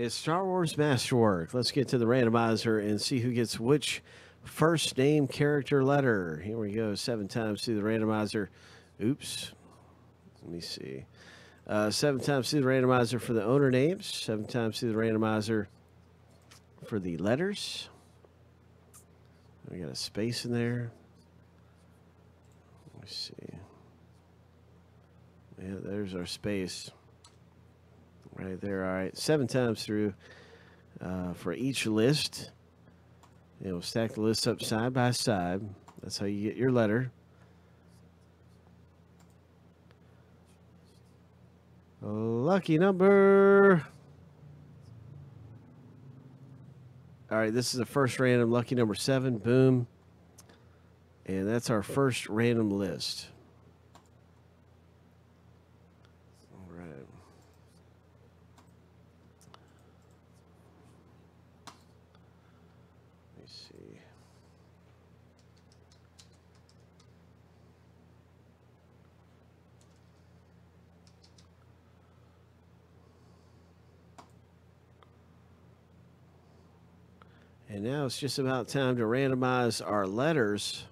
It's Star Wars Masterwork. Let's get to the randomizer and see who gets which first name character letter. Here we go. Seven times through the randomizer. Oops. Let me see. Uh, seven times through the randomizer for the owner names. Seven times through the randomizer for the letters. We got a space in there. Let me see. Yeah, there's our space. Right there. All right. Seven times through uh, for each list. You know, stack the lists up side by side. That's how you get your letter. Lucky number. All right, this is the first random lucky number seven. Boom. And that's our first random list. All right. Let me see. And now it's just about time to randomize our letters.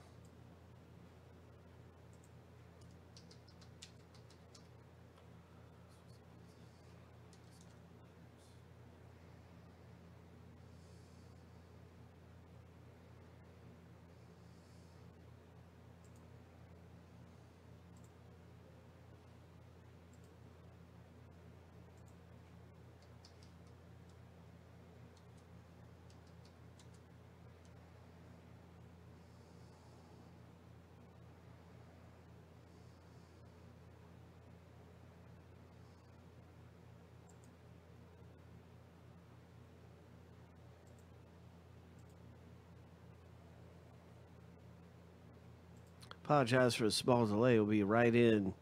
Apologize for the small delay. We'll be right in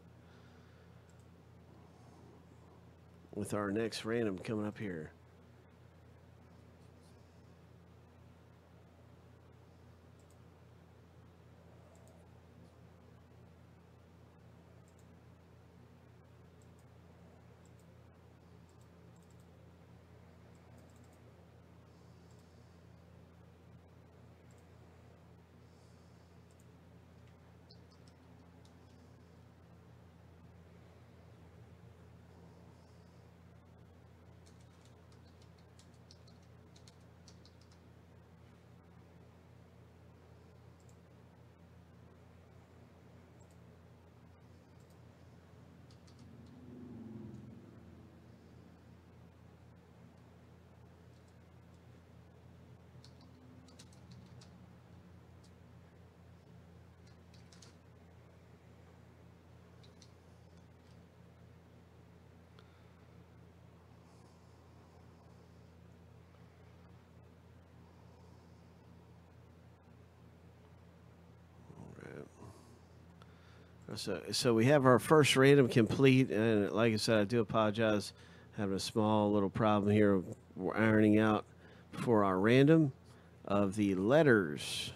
with our next random coming up here. So, so we have our first random complete, and like I said, I do apologize, having a small little problem here. We're ironing out for our random of the letters.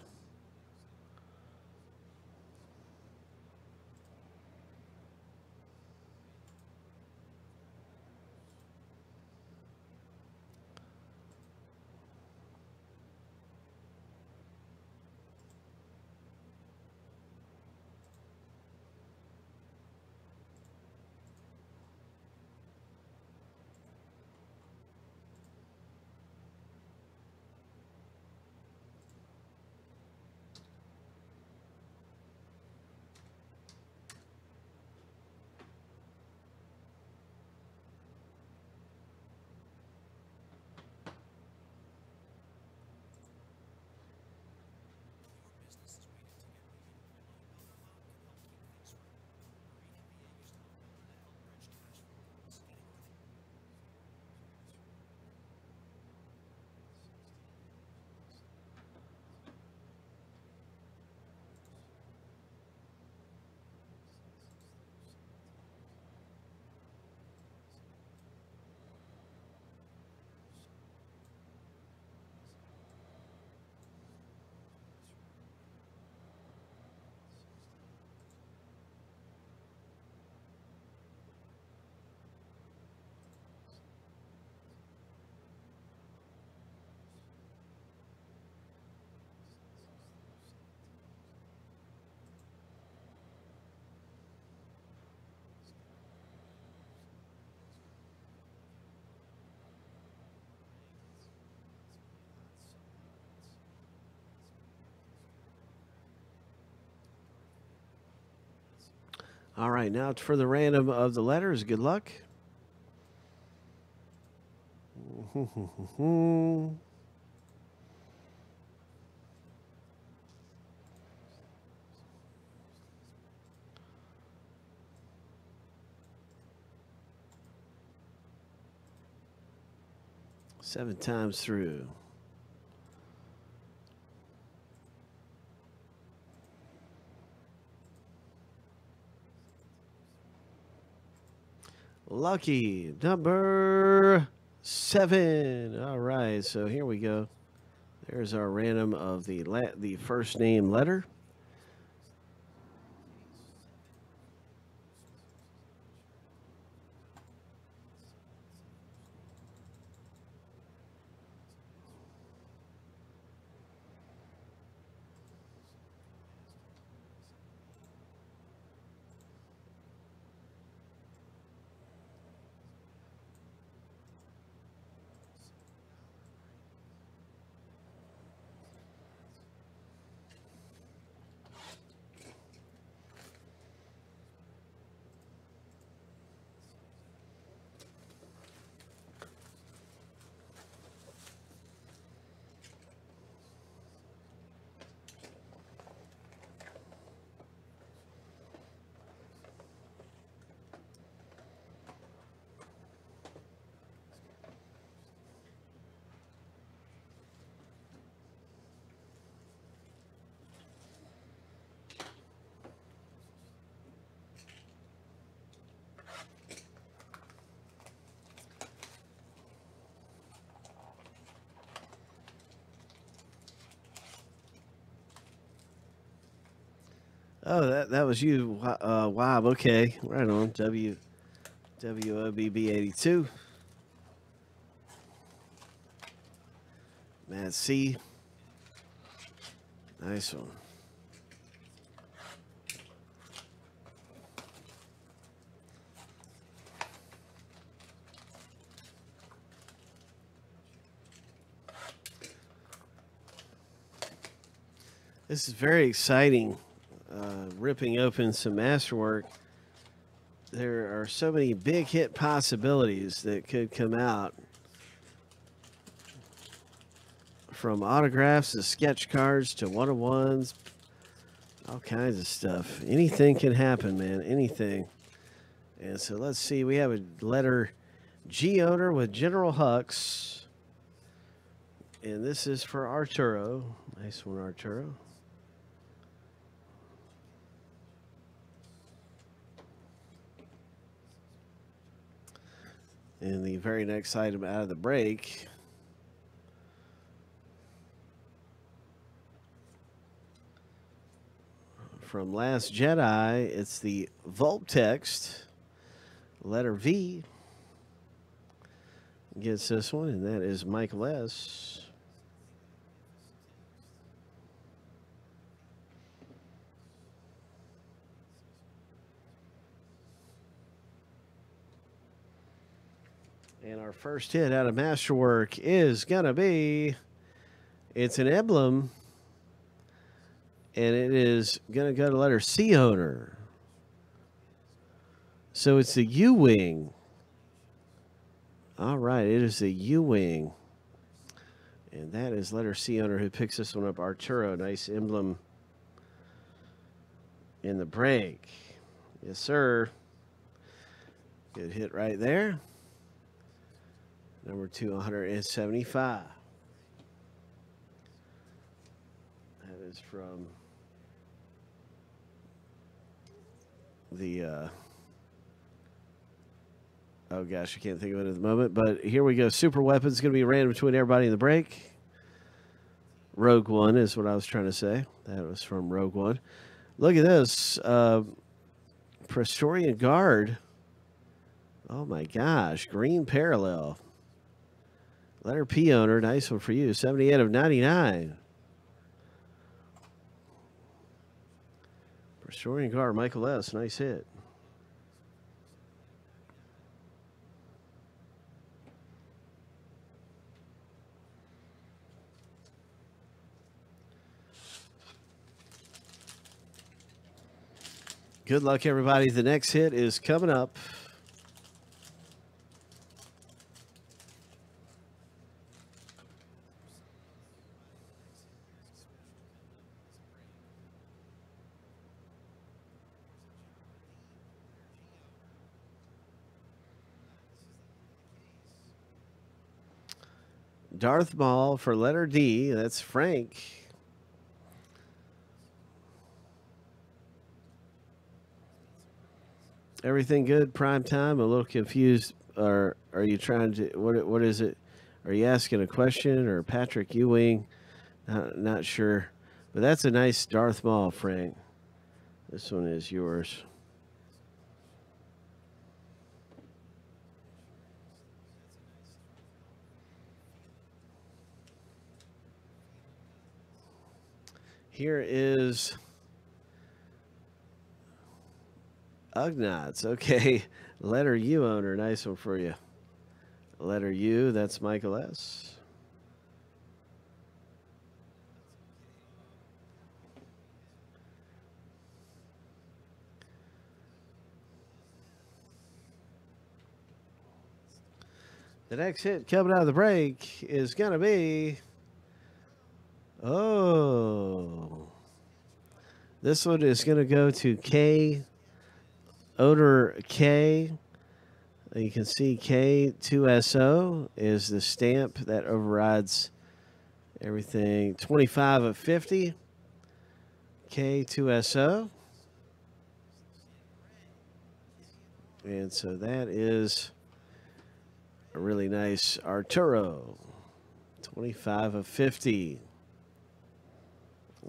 All right, now for the random of the letters. Good luck. Seven times through. Lucky number seven. All right, so here we go. There's our random of the la- the first name letter. Oh, that that was you, uh, Wob. Okay, right on. W W O B B eighty two. Matt C. Nice one. This is very exciting ripping open some masterwork, there are so many big hit possibilities that could come out from autographs to sketch cards to one on ones, all kinds of stuff. Anything can happen, man. Anything. And so let's see. We have a letter G owner with General Hux. And this is for Arturo. Nice one, Arturo. And the very next item out of the break from Last Jedi, it's the Vault text, letter V. Gets this one, and that is Michael S. And our first hit out of Masterwork is going to be it's an emblem, and it is going to go to letter C owner. So it's the U Wing. All right, it is the U Wing. And that is letter C owner who picks this one up. Arturo, nice emblem in the break. Yes, sir. Good hit right there. Number 275. That is from the. Uh, oh gosh, I can't think of it at the moment. But here we go. Super weapons going to be ran between everybody in the break. Rogue One is what I was trying to say. That was from Rogue One. Look at this. Uh, Praetorian Guard. Oh my gosh. Green parallel. Letter P owner, nice one for you. 78 of 99. Praetorian Guard, Michael S. Nice hit. Good luck, everybody. The next hit is coming up. Darth Maul for letter D. That's Frank. Everything good? Prime time? A little confused. Or are you trying to? What? What is it? Are you asking a question or Patrick Ewing? Not, not sure. But that's a nice Darth Maul, Frank. This one is yours. Here is Ugnaughts. Okay. Letter U owner. Nice one for you. Letter U. That's Michael S. The next hit coming out of the break is going to be. Oh. This one is going to go to K Odor K. You can see K2SO is the stamp that overrides everything. 25 of 50. K2SO. And so that is a really nice Arturo. 25 of 50.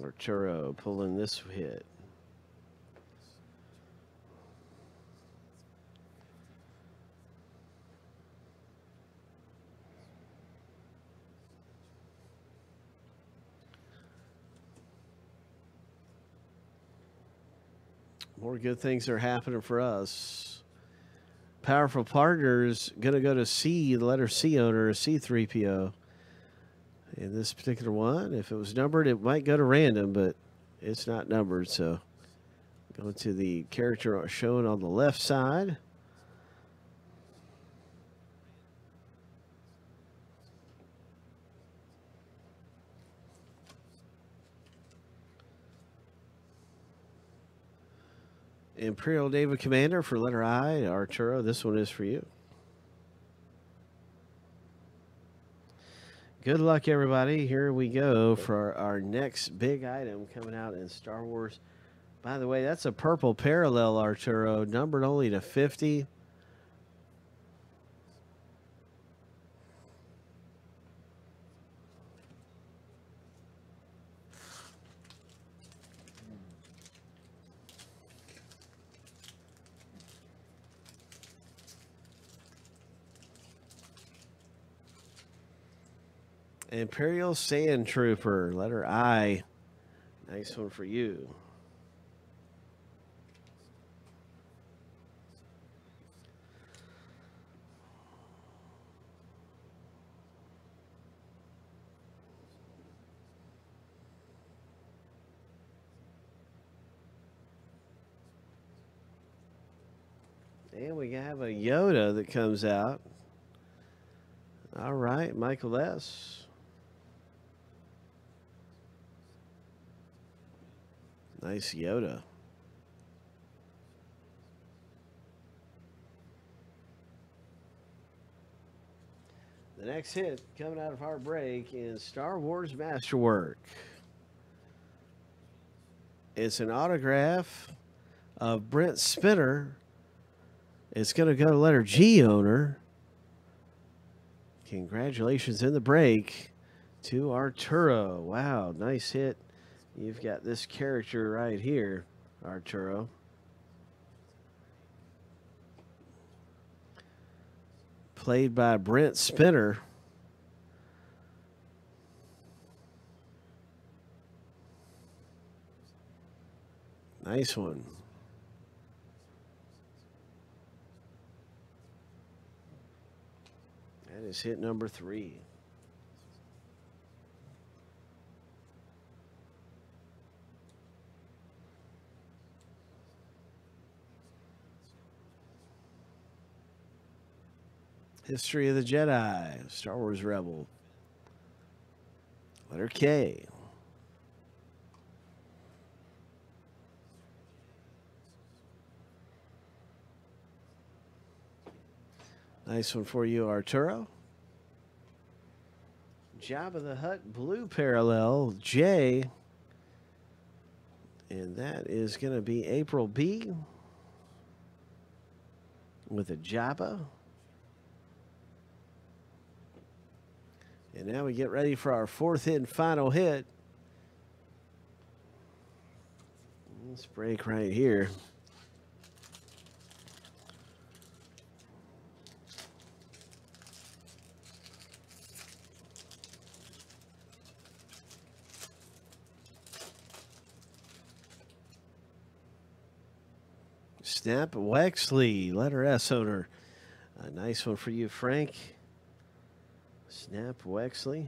Arturo pulling this hit. More good things are happening for us. Powerful Partners going to go to C, the letter C owner, C3PO. In this particular one, if it was numbered, it might go to random, but it's not numbered. So going to the character shown on the left side. Imperial David Commander for letter I, Arturo. This one is for you. Good luck, everybody. Here we go for our next big item coming out in Star Wars. By the way, that's a purple parallel, Arturo, numbered only to 50. Imperial Sand Trooper, letter I. Nice one for you. And we have a Yoda that comes out. All right, Michael S. Nice Yoda. The next hit coming out of our break is Star Wars Masterwork. It's an autograph of Brent Spinner. It's going to go to letter G owner. Congratulations in the break to Arturo. Wow, nice hit You've got this character right here, Arturo. Played by Brent Spinner. Nice one. That is hit number three. History of the Jedi, Star Wars Rebel. Letter K. Nice one for you, Arturo. Jabba the Hutt blue parallel, J. And that is going to be April B with a Jabba. And now we get ready for our fourth and final hit. Let's break right here. Snap Wexley, letter S owner. A nice one for you, Frank. Snap Wexley.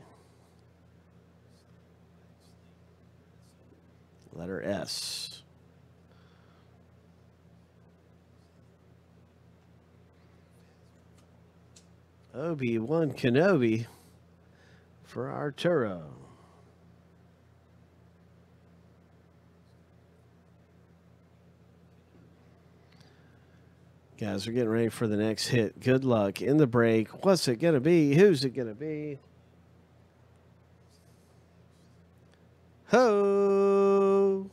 Letter S. Obi Wan Kenobi for Arturo. Guys, we're getting ready for the next hit. Good luck in the break. What's it going to be? Who's it going to be? Ho!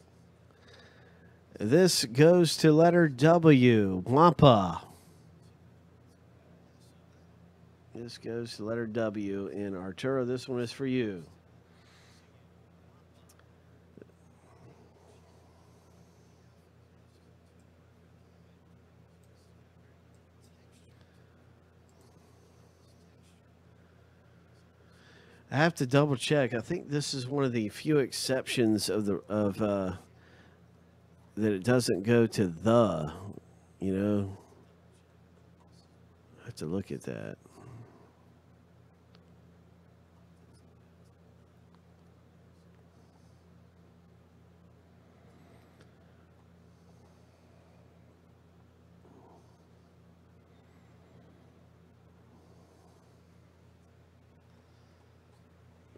This goes to letter W. Wampa. This goes to letter W. in Arturo, this one is for you. I have to double check. I think this is one of the few exceptions of the of uh, that it doesn't go to the, you know. I have to look at that.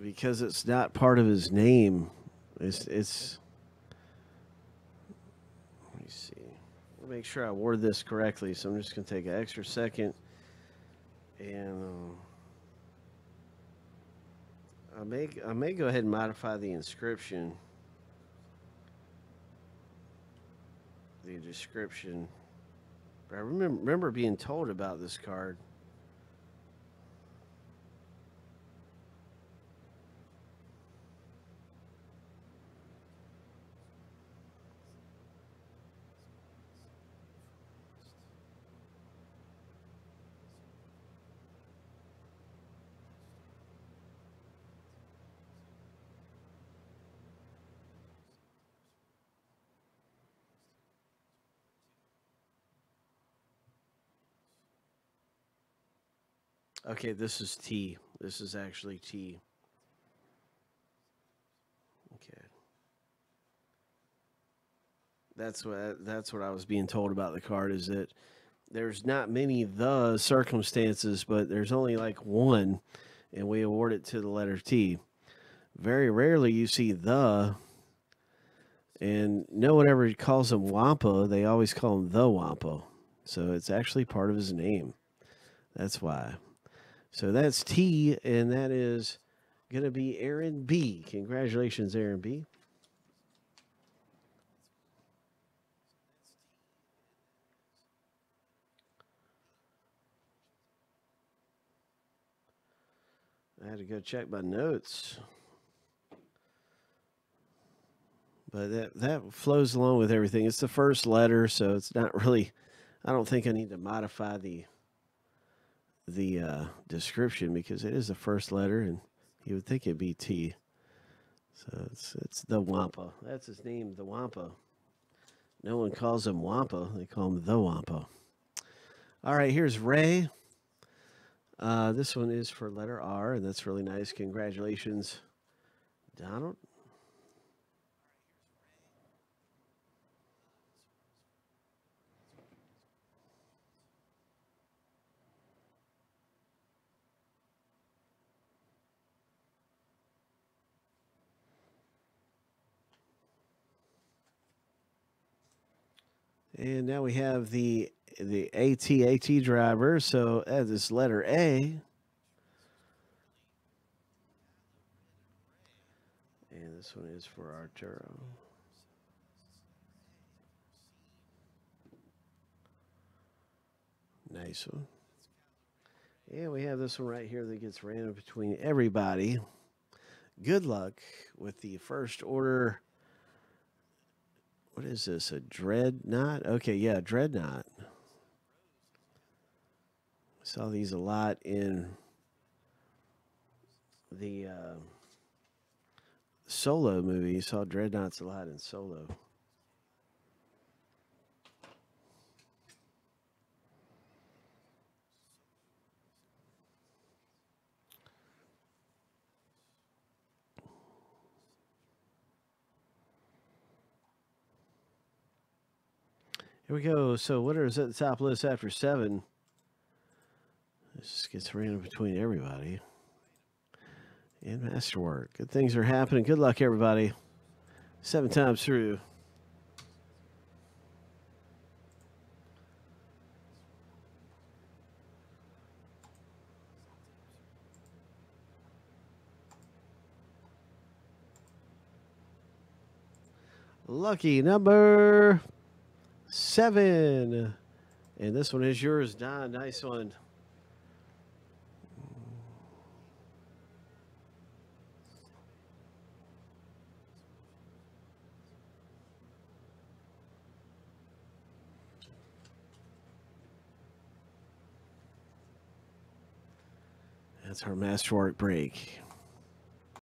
Because it's not part of his name. It's it's. Let me see. Let me make sure I word this correctly. So I'm just going to take an extra second, and uh, I may I may go ahead and modify the inscription, the description. But I remember remember being told about this card. Okay, this is T. This is actually T. Okay. That's what that's what I was being told about the card is that there's not many the circumstances, but there's only like one, and we award it to the letter T. Very rarely you see the, and no one ever calls him Wampa. They always call him the Wampa. So it's actually part of his name. That's why. So that's T, and that is going to be Aaron B. Congratulations, Aaron B. I had to go check my notes. But that, that flows along with everything. It's the first letter, so it's not really, I don't think I need to modify the the uh, description because it is the first letter, and you would think it'd be T. So it's it's the Wampa. That's his name, the Wampa. No one calls him Wampa; they call him the Wampa. All right, here's Rey. Uh, this one is for letter R, and that's really nice. Congratulations, Donald. And now we have the the AT-AT driver. So that is this letter A. And this one is for Arturo. Nice one. And we have this one right here that gets random between everybody. Good luck with the first order. What is this? A dreadnought? Okay, yeah, dreadnought. Saw these a lot in the uh, solo movie. Saw dreadnoughts a lot in solo. Here we go. So what is at the top list after seven? This just gets random between everybody. And masterwork. Good things are happening. Good luck, everybody. Seven times through. Lucky number seven. And this one is yours, Don. Nice one. That's our masterwork break.